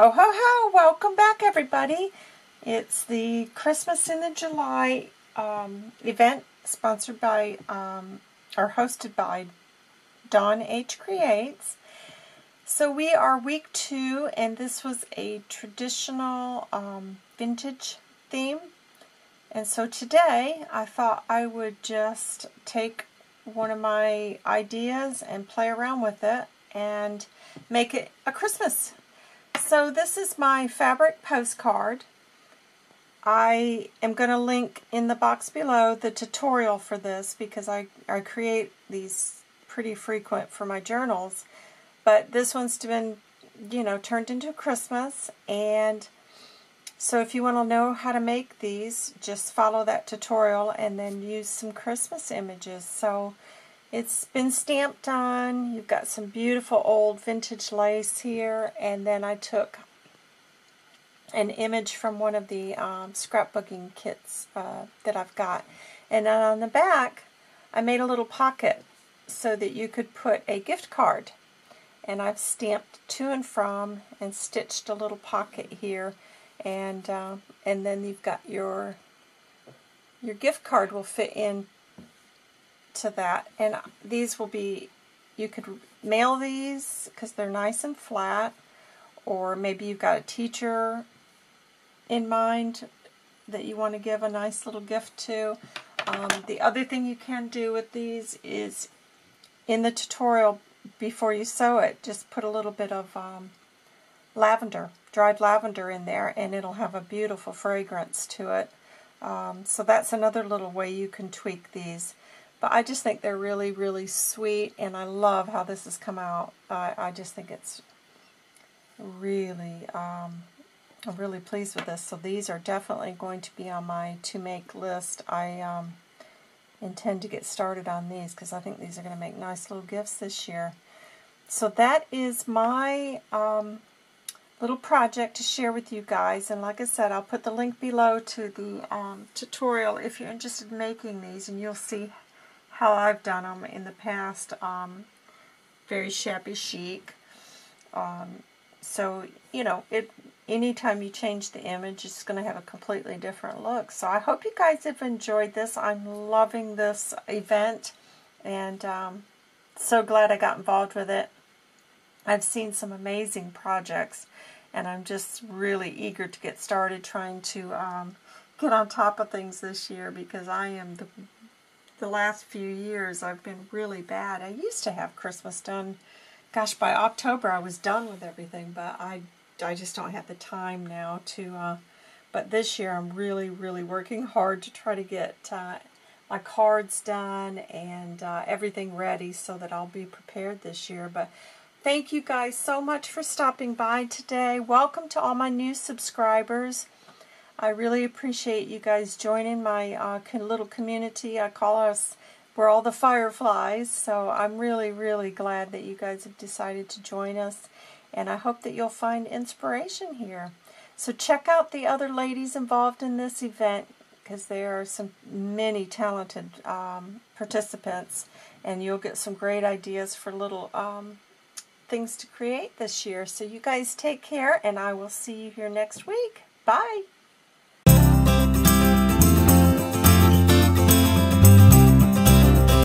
Ho, ho, ho! Welcome back, everybody. It's the Christmas in the July um, event sponsored by um, or hosted by Dawn H Creates. So we are week two, and this was a traditional um, vintage theme. And so today I thought I would just take one of my ideas and play around with it and make it a Christmas so this is my fabric postcard. I am going to link in the box below the tutorial for this because I, I create these pretty frequent for my journals. But this one's been, you know, turned into Christmas. And so if you want to know how to make these, just follow that tutorial and then use some Christmas images. So it's been stamped on. You've got some beautiful old vintage lace here. And then I took an image from one of the um, scrapbooking kits uh, that I've got. And on the back, I made a little pocket so that you could put a gift card. And I've stamped to and from and stitched a little pocket here. And uh, and then you've got your your gift card will fit in to that. And these will be, you could mail these because they're nice and flat, or maybe you've got a teacher in mind that you want to give a nice little gift to. Um, the other thing you can do with these is in the tutorial before you sew it, just put a little bit of um, lavender, dried lavender in there, and it'll have a beautiful fragrance to it. Um, so that's another little way you can tweak these. But I just think they're really, really sweet, and I love how this has come out. I, I just think it's really, um, I'm really pleased with this. So these are definitely going to be on my to-make list. I um, intend to get started on these because I think these are going to make nice little gifts this year. So that is my um, little project to share with you guys. And like I said, I'll put the link below to the um, tutorial if you're interested in making these, and you'll see how I've done them in the past. Um, very shabby chic. Um, so, you know, it anytime you change the image, it's going to have a completely different look. So I hope you guys have enjoyed this. I'm loving this event and um, so glad I got involved with it. I've seen some amazing projects and I'm just really eager to get started trying to um, get on top of things this year because I am the the last few years I've been really bad. I used to have Christmas done. Gosh, by October I was done with everything, but I, I just don't have the time now to. Uh, but this year I'm really, really working hard to try to get uh, my cards done and uh, everything ready so that I'll be prepared this year. But thank you guys so much for stopping by today. Welcome to all my new subscribers. I really appreciate you guys joining my uh, little community. I call us, we're all the fireflies, so I'm really, really glad that you guys have decided to join us, and I hope that you'll find inspiration here. So check out the other ladies involved in this event, because there are some many talented um, participants, and you'll get some great ideas for little um, things to create this year. So you guys take care, and I will see you here next week. Bye!